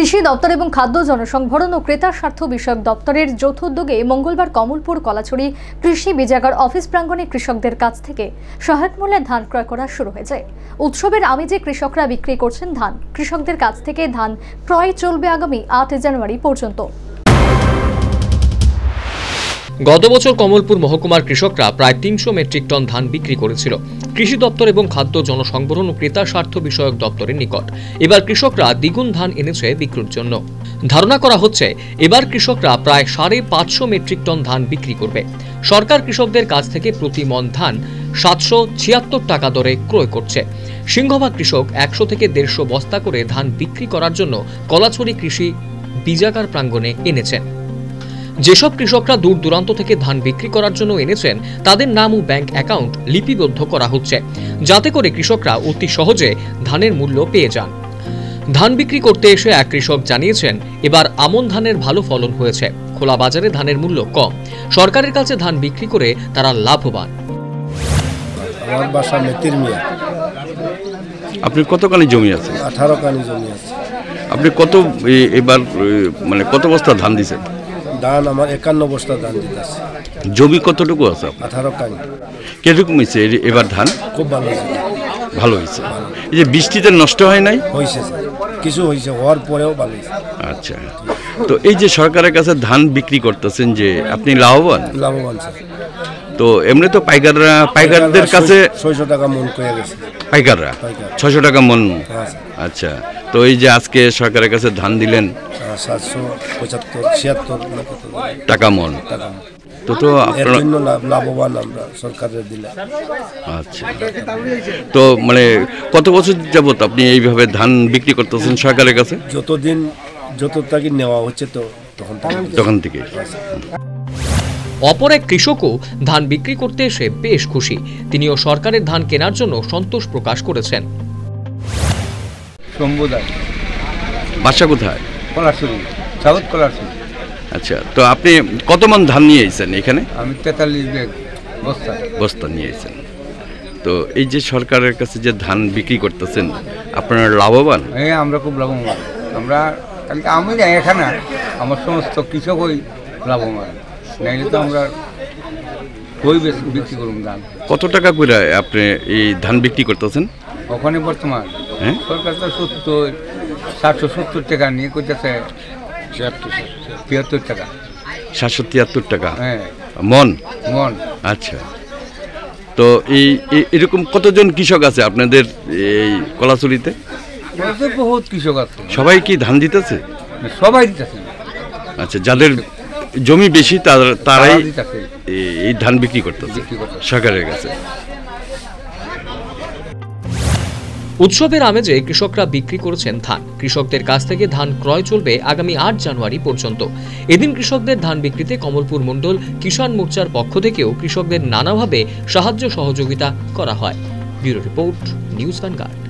কৃষি দপ্তর এবং খাদ্য জনসংভরণ ও ক্রেতা স্বার্থ বিষয়ক দপ্তরের যৌথ উদ্যোগে মঙ্গলবার কমলপুর, কলাছড়ি কৃষি বিজাগার অফিস প্রাঙ্গণে কৃষকদের কাছ থেকে সহায়ক মূল্যে ধান ক্রয় করা শুরু হয়েছে। উৎসবের আমেজে কৃষকরা বিক্রি করছেন ধান। কৃষকদের কাছ থেকে ধান ক্রয় চলবে আগামী আট জানুয়ারি পর্যন্ত। গত বছর কমলপুর মহকুমার কৃষকরা প্রায় তিনশো মেট্রিক টন ধান বিক্রি করেছিল। কৃষি দপ্তর এবং খাদ্য জনসংবরণ ও ক্রেতা স্বার্থ বিষয়ক দপ্তরের নিকট। এবার কৃষকরা দ্বিগুণ ধান এনেছে বিক্রির জন্য। ধারণা করা হচ্ছে, এবার কৃষকরা প্রায় সাড়ে পাঁচশো মেট্রিক টন ধান বিক্রি করবে। সরকার কৃষকদের কাছ থেকে প্রতি মন ধান সাতশো ছিয়াত্তর টাকা দরে ক্রয় করছে। সিংহভাগ কৃষক একশো থেকে দেড়শো বস্তা করে ধান বিক্রি করার জন্য কলাছড়ি কৃষি বিজাকার প্রাঙ্গণে এনেছেন। যেসব কৃষকরা দূর দূরান্ত থেকে ধান বিক্রি করার জন্য এনেছেন তাদের নাম ও ব্যাংক অ্যাকাউন্ট লিপিবদ্ধ করা হচ্ছে যাতে করে কৃষকরা অতি সহজে ধানের মূল্য পেয়ে যান। ধান বিক্রি করতে এসে এক কৃষক জানিয়েছেন এবার আমন ধানের ভালো ফলন হয়েছে খোলা বাজারে ধানের মূল্য কম। সরকারের কাছে ধান বিক্রি করে তারা লাভবান। আমার বাসা মেতির মিয়া। আপনি কতখানি জমি আছে? আঠারো কানি জমি আছে। আপনি কত এবার মানে কত বস্তা ধান দিছেন? ধান আমার একান্ন বস্তা ধান দিতেছে। জমি কতটুকু আছে আঠারো কানি। কীরকম হয়েছে এবার ধান? খুব ভালো হয়েছে। ভালো হয়েছে এই যে বৃষ্টিতে নষ্ট হয় নাই? হয়েছে কিছু হয়েছে হওয়ার পরেও ভালো হয়েছে আচ্ছা। তো এই যে সরকারের কাছে ধান বিক্রি করতেছেন যে আপনি লাভবান? লাভবান স্যার। তো এমনি তো পাইকাররা পাইকারদের কাছে ছয়শো টাকা মন করে গেছে। পাইকাররা? পাইকার। ছশো টাকা মন। হ্যাঁ আচ্ছা। তো এই যে আজকে সরকারের কাছে ধান দিলেন সাতশো পঁচাত্তর ছিয়াত্তর টাকা মন। টাকা মন। তো তো এর জন্য লাভ- লাভবান আমরা সরকারের দিলে। আচ্ছা। তো মানে কত বছর যাবত আপনি এইভাবে ধান বিক্রি করতেছেন সরকারের কাছে? যতদিন যত তাকে নেওয়া হচ্ছে তো তখন তখন থেকে অপর এক কৃষকও ধান বিক্রি করতে এসে বেশ খুশি। তিনিও সরকারের ধান কেনার জন্য সন্তোষ প্রকাশ করেছেন। শম্ভুদার। বাসা কোথায়? কলারছড়ি সাউথ কলারছড়ি আচ্ছা তো আপনি কত মান ধান নিয়ে এসেছেন এখানে? আমি তেতাল্লিশ ব্যাগ বস্তা। বস্তা নিয়ে এসেছেন তো এই যে সরকারের কাছে যে ধান বিক্রি করতেছেন আপনারা লাভবান? হ্যাঁ আমরা খুব লাভবান। আমরা কালকে আমি যাই এখানে আমার সমস্ত কৃষকই লাভবান। নাইলে তো আমরা কই বিক্রি করুন ধান? কত টাকা করে আপনি এই ধান বিক্রি করতেছেন? ওখানে বর্তমান হ্যাঁ? সরকার তো সত্তর সাতশো সত্তর টাকা নিয়ে করতেছে তিয়াত্তর টাকা। সাতশো তিয়াত্তর টাকা? হ্যাঁ। মন? মন। আচ্ছা। তো এই এরকম কতজন কৃষক আছে আপনাদের এই কলাচুরিতে বহুত কৃষক আছে। সবাই কি ধান দিতেছে? সবাই দিতেছে। আচ্ছা যাদের জমি বেশি তার- তারাই তারা এই- ধান বিক্রি করতেছে বিক্রি করতেছে। সরকারের কাছে। উৎসবের আমেজে কৃষকরা বিক্রি করেছেন ধান। কৃষকদের কাছ থেকে ধান ক্রয় চলবে আগামী আট জানুয়ারি পর্যন্ত। এদিন কৃষকদের ধান বিক্রিতে কমলপুর মণ্ডল কিষাণ মোর্চার পক্ষ থেকেও কৃষকদের নানাভাবে সাহায্য সহযোগিতা করা হয়। Bureau report, news Vanguard.